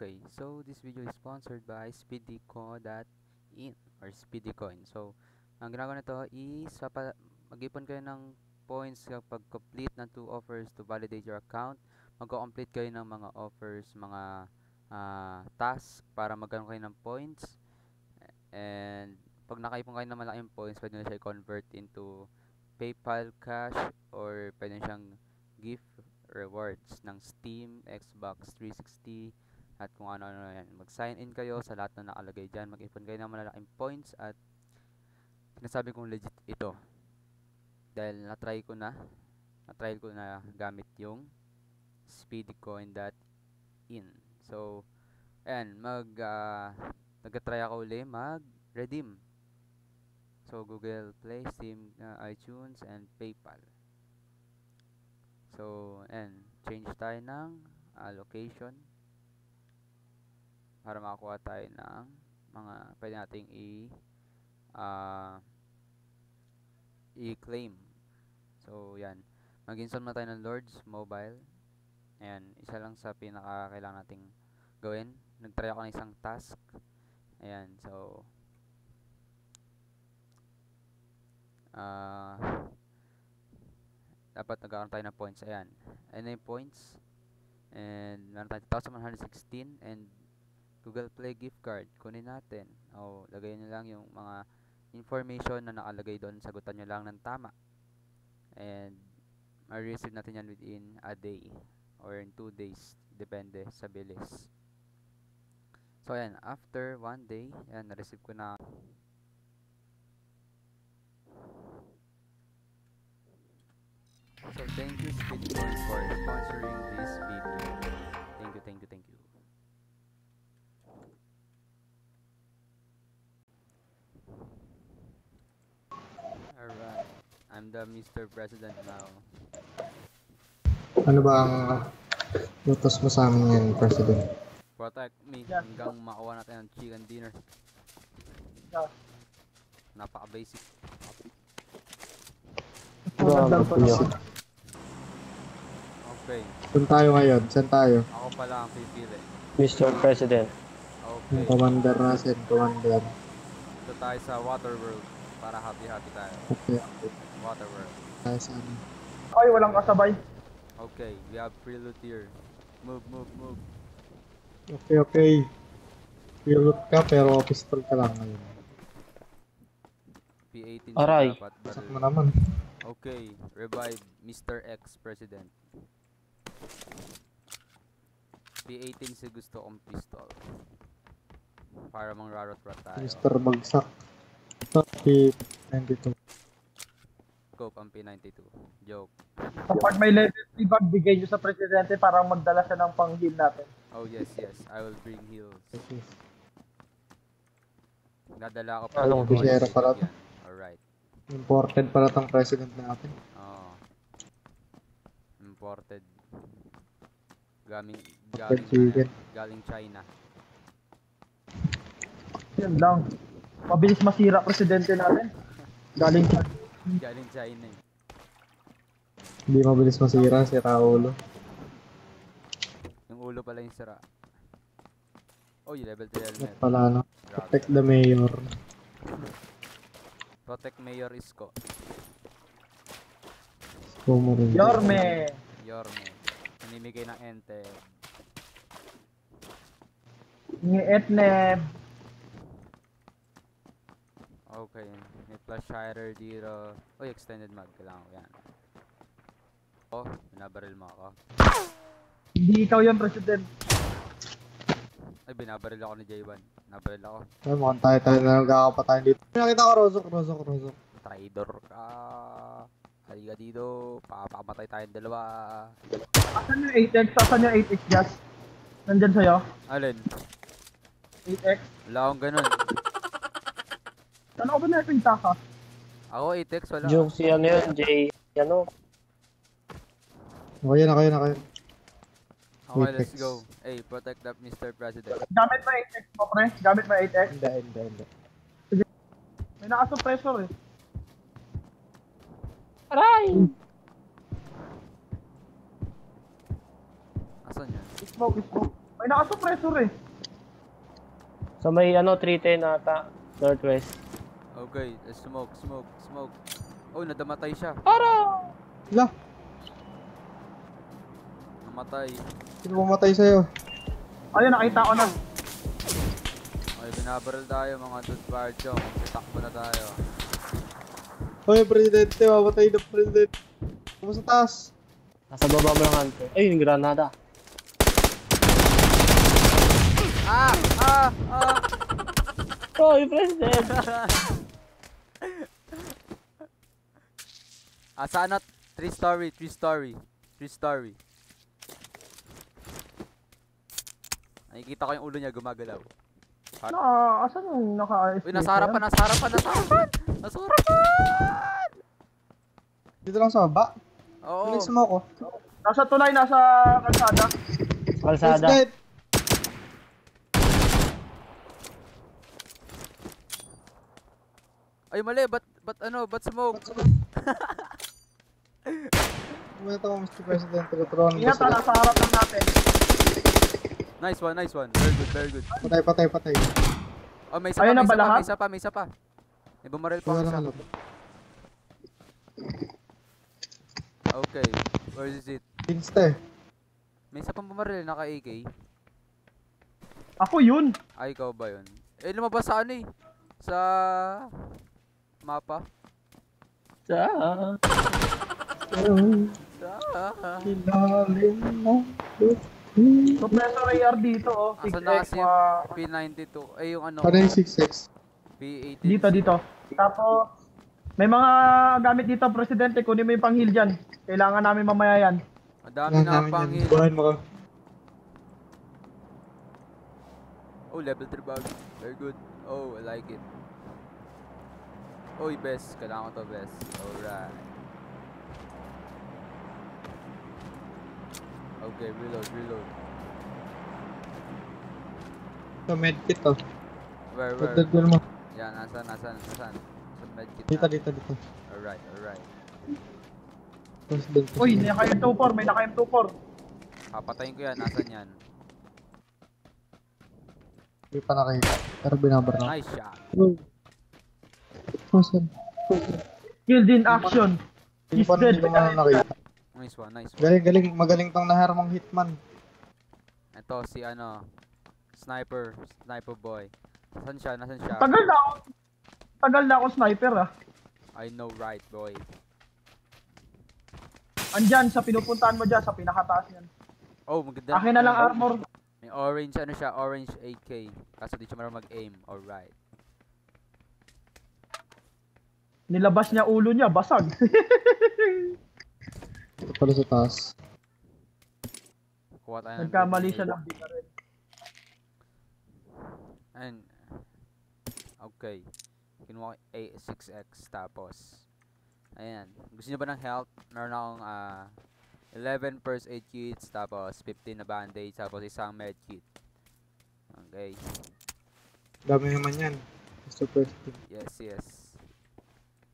Okay, so this video is sponsored by speedyco.in or speedycoin. So, ang ginagawa nito is papa- mag-ipon kayo ng points kapag complete ng two offers to validate your account. Magko-complete kayo ng mga offers, mga ah, tasks para magkaroon kayo ng points. And pag nakaipon kayo ng malaking points, pwede nyo siya i-convert into PayPal cash or pwede siyang gift rewards ng Steam, Xbox 360 at kung ano-ano yan. Mag-sign in kayo sa lahat na nakalagay dyan. Mag-ipon kayo ng malalaking points at sinasabi kong legit ito. Dahil na-try ko na, na-try ko na gamit yung speedycoin.in. So, ayan, mag, uh, nag-try ako uli mag-redeem. So, Google Play, Steam, uh, iTunes, and PayPal. So, ayan, change tayo ng uh, location para makakuha tayo ng mga pwede nating i uh, i-claim. So, yan. Mag-install na tayo ng Lords Mobile. Ayan, isa lang sa pinaka kailangan nating gawin. Nag-try ako ng isang task. Ayan, so uh, dapat nagkaroon tayo ng points. Ayan. Ayan na yung points. And meron tayo 2,116 and Google Play gift card. Kunin natin. O, lagay nyo lang yung mga information na nakalagay doon. Sagutan nyo lang ng tama. And ma-receive natin yan within a day or in 2 days. Depende sa bilis. So, ayan. After one day, ayan, na-receive ko na So, thank you Speedboard for sponsoring I'm the Mr. President now. Ano ba ang utos mo sa amin ngayon, President? Protect me hanggang makuha natin ang chicken dinner. Napaka-basic. Okay. Saan tayo ngayon? Saan tayo? Ako pala ang pipili. Mr. President. Okay. Commander natin, Commander. Ito tayo sa Waterworld para happy-happy tayo. Okay. Waterworld. Tayo sa ano. Ay, walang kasabay. Okay, we have free loot here. Move, move, move. Okay, okay. Pilot ka pero pistol ka lang ngayon. P18 Aray. dapat Sak baril. mo naman. Okay, revive Mr. X President. P18 si gusto kong pistol. Para mang rarot-rot tayo. Mr. Bagsak. Tapi, 92. Scope ang P92. Joke. Kapag may level 3 bag, bigay nyo sa presidente para magdala siya ng pang-heal natin. Oh yes, yes. I will bring heals. Okay. Nadala ko Anong yung bisera heals pala yan. Alright. Imported pala tong president natin. Oh. Imported. Gaming galing galing China. Yun lang. Mabilis masira presidente natin. Galing sa... Galing China eh. Hindi mabilis masira, si Raulo. Yung ulo pala yung sira. Oh, yung level 3 helmet. Pala, no? Protect the mayor. Protect Mayor Isko. Sumo rin. Yorme! Yorme. Nanimigay ng ente. Ni Etneb. Okay. May flash hider dito. Uy, extended mag. Kailangan ko yan. Oh, binabaril mo ako. Hindi ikaw yan, president. Ay, binabaril ako ni J1. Nabaril ako. Ay, mukhang tayo tayo na nagkakapatayin dito. Nakita ko, Rozok, Rozok, Rozok. Traidor ka. Halika dito. Papakamatay tayong dalawa. Asan yung 8X? Asan yung 8X, Jas? Nandyan sa'yo? Alin? 8X? Wala akong ganun. Ako ba napinta ka? Ako 8x, wala. Joke si ano yun, Jay. Ano? Okay na kayo na kayo. Okay, let's 8X. go. Hey, protect the Mr. President. Gamit mo 8X mo, pre? Gamit mo 8X? Hindi, hindi, hindi. May naka-suppressor eh. Asan yan? Smoke, smoke. May nakasuppressor eh. Sa may ano, 310 ata. Northwest. Okay, uh, smoke, smoke, smoke. Oh, nadamatay siya. Wala. Namatay. Sino pumatay sa'yo? Ayun, nakita ko na. Okay, binabaril tayo mga dude barjo. Takbo na tayo. Hoy, presidente, mamatay na presidente. Kamu sa taas? Nasa baba mo lang hunter. Ay, yung granada. Ah! Ah! Ah! Oh, yung president! Ah, sana 3 story, 3 story, 3 story. Nakikita ko yung ulo niya gumagalaw. Naka, asan yung naka-AFK? Uy, nasa harapan, nasa harapan, nasa harapan! Nasa harapan! Dito lang sa baba. Oo. Bilis mo ako. Nasa tulay, nasa kalsada. Kalsada. Ay, mali. Ba't, ba't ano, ba't smoke? Kumita ko, Mr. President. Ko Ingat ha, sila. nasa harap lang natin. Nice one, nice one. Very good, very good. Patay, patay, patay. Oh, may isa Ayun pa, na may ba isa pa, lahat? may isa pa, may isa pa. May bumaril pa Wala isa. halap. Okay, where is it? Insta eh. May isa pang bumaril, naka AK. Ako yun. Ay, ikaw ba yun? Eh, lumabas sa ano eh? Sa... Mapa? Sa... Sa... Ilalim ng Professor AR dito, oh. Asan na 6X, kasi ah, P92? Eh, yung ano? Ano yung 6X? P80. dito, dito. Tapos, may mga gamit dito, Presidente. Kunin mo yung panghil dyan. Kailangan namin mamaya yan. Madami na namin yan. Buhayin mo ka. Oh, level 3 bag. Very good. Oh, I like it. Oy, best. Kailangan ko to, best. Alright. Okay, reload, reload. Sa medkit to. Where, where? Dagdag mo. Yan, nasan, nasan, nasan? Sa medkit Dito, dito, dito. Alright, alright. President. Uy, may naka-M24, may naka-M24. Papatayin ko yan, nasan yan? Hindi pa nakita. Pero binabar na. Nice shot. Uy. Saan? Killed in action. Hindi He's pa hindi dead. ko nga nakita. Nice one, nice one. Galing, galing. Magaling tong naharmang hitman. Ito si ano, sniper, sniper boy. Nasaan siya? Nasaan siya? Tagal na ako. Tagal na ako sniper, ah. I know right, boy. Andyan, sa pinupuntahan mo dyan, sa pinakataas yan. Oh, maganda. Akin na lang armor. May orange ano siya, orange AK. Kaso di siya marunong mag-aim. Alright. Nilabas niya ulo niya, basag. Pala sa taas. Kuha tayo ng Nagkamali siya ng bigaril. And, okay. Kinuha ko yung A6X tapos, ayan. Gusto niyo ba ng help? Meron akong ah 11 first aid kits, tapos 15 na bandage, tapos isang med kit. Okay. Dami naman yan. Mr. President. Yes, yes.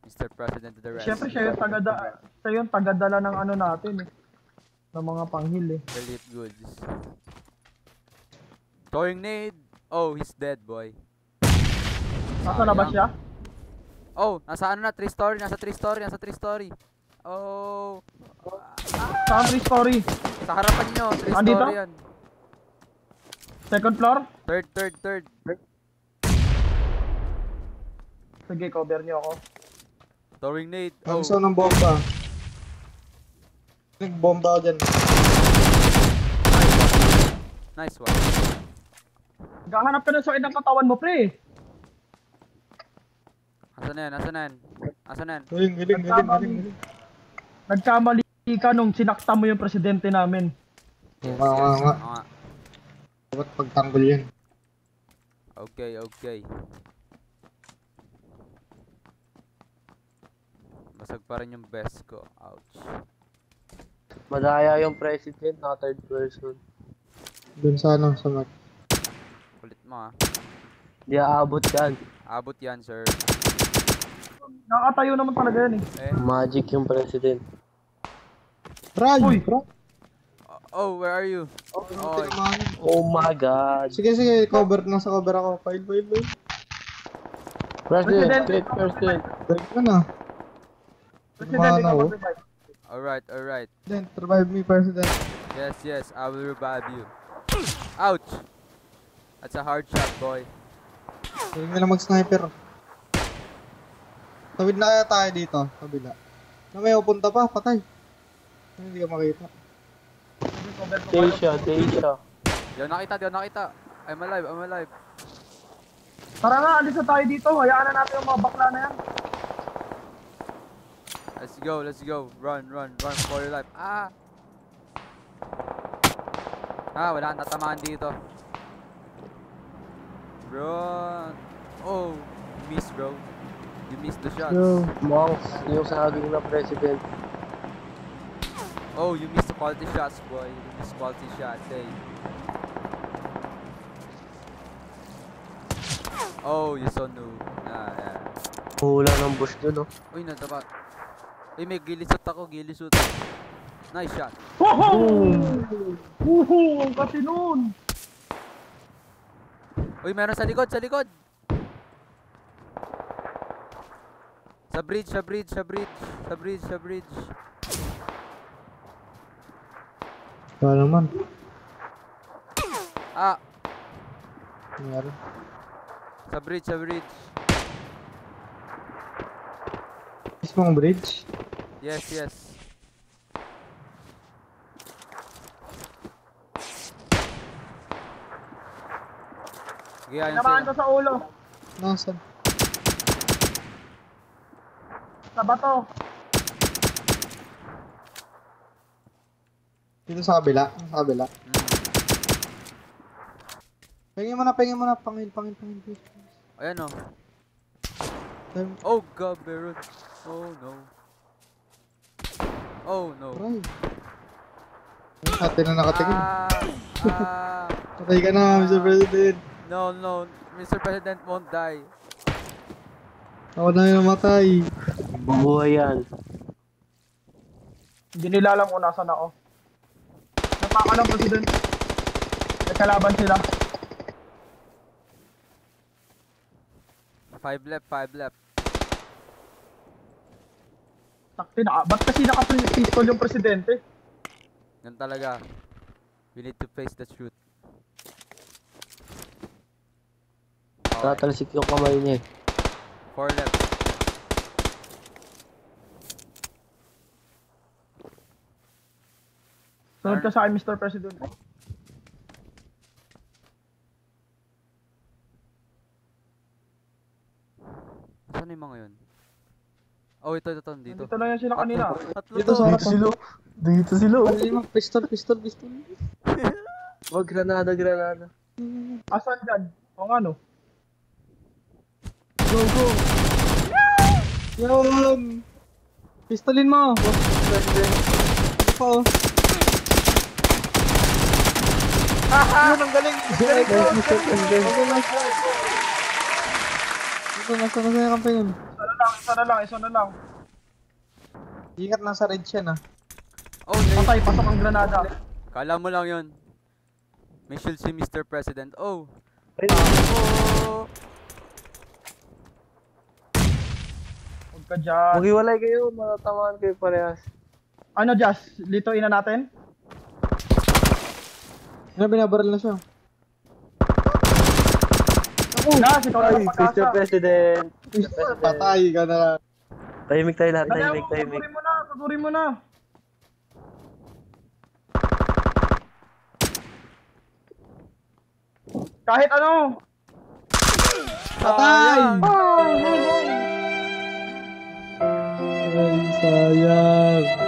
Mr. President to the rest. Siyempre siya yung tagada, siya yung tagadala ng ano natin eh. Ng mga panghil eh. Relief goods. Throwing nade. Oh, he's dead, boy. Nasa labas siya? Oh, nasa ano na? 3 story, nasa 3 story, nasa 3 story. Oh, Saan story? sa harapan nyo, 3 Andito? story yan. Second floor? Third, third, third. Sige, cover niyo ako. Throwing nade. Oh, gusto ng bomba. Nagbomba ako dyan. nice one. Gahanap ka ng sakit ng katawan mo, pre. Asan na yan? Asan na yan? Asan na yan? Galing, galing, galing. galing. Nagkamali ka nung sinakta mo yung presidente namin. Oo nga, nga, nga. Dapat pagtanggol yan. Okay, okay. Basag pa rin yung best ko. Ouch. Madaya yung president, na third person. Doon sa ano, sa mat. Kulit mo ah. Di aabot yan. Abot yan, sir. Nakatayo naman talaga yan eh. Eh, Magic yung president. Ray! Uy! Oh, where are you? Oh, Oh. tinamaan. Oh my God. Sige, sige, cover. Nasa cover ako. File, file, file. President, President. take President. File ka na. President, ikaw mag-revive. Alright, alright. President, revive me, President. Yes, yes, I will revive you. Ouch! That's a hard shot, boy. Huwag nila mag-sniper. Tawid na kaya tayo dito. Kabila. Na may upunta pa, patay. Hindi ka makita. Stay siya. Di ako nakita, di ako nakita. I'm alive, I'm alive. Tara nga, alis na tayo dito. Hayaan na natin yung mga bakla na yan. Let's go, let's go. Run, run, run for your life. Ah! Ah, wala kang tatamaan dito. Bro. Oh, you missed, bro. You missed the shots. Yo. Monks, yung saging na President. Oh, you missed the quality shots, boy. You missed quality shots, hey. Oh, you so noob. Ah, yeah. Hula ng bush dun, oh. Uy, natapa. Uy, may gilisot ako, gilisot. Nice shot. Woohoo! Woohoo! Ang kasi nun! Uy, meron sa likod, sa likod. Sa bridge, sa bridge, sa bridge, sa bridge, sa bridge. Wala naman. Ah, Nangyari. sa bridge, sa bridge. Mismong bridge. Yes, yes. Sige, ayun Namaan sila. sa ulo. Nasaan? Sa bato. Dito sa kabila. Sa kabila. Mm. Pingin mo na, pingin mo na. Pangil, pangil, pangil. Ayan oh. Time. Oh god, Baron. Oh no. Oh no. Natin na nakatingin. Ah, ah. Patay ka na, Mr. President. No, no. Mr. President won't die. Ako na yung namatay. Bubuhay yan. Hindi nila alam kung nasan ako. Napaka ng president. May kalaban sila. Five left, five left. Sakti na. Ba't kasi naka-pistol yung presidente? Yan talaga. We need to face the truth. Okay. Tatalsik yung kamay niya. eh. Four left. Sunod ka sa akin, Mr. President. Saan yung mga yun? Oh, ito, ito, ito. Dito. Dito lang yan sila kanina. Tatlo Dito to. sa harap. sila. Dito sila. oh. Ma, pistol, pistol, pistol. Wag granada, granada. Asan dyan? O nga no? Go, go. Yun. Pistolin mo. Ito pa, oh. Yun, ang galing. Galing ko. Mr. President. Ito, nasa nasa yung kampa yun. Isa na lang, isa na lang, isa na lang. Ingat nasa red siya na. Oh, nice. Patay, pasok ang granada. Kala mo lang yun. May shield si Mr. President. Oh. Ay, Oh. Huwag ka dyan. Maghiwalay kayo, matatamaan kayo parehas. Ano, Jazz? Lituin na natin? Ano, binabaril na siya. Na, ikaw na Ay, Mr. President. Mr. President. Patay ka na lang. Tahimik tayo lahat, tahimik, tahimik. Tuturin mo na, tuturin mo na. Kahit ano. Patay! Ay, sayang.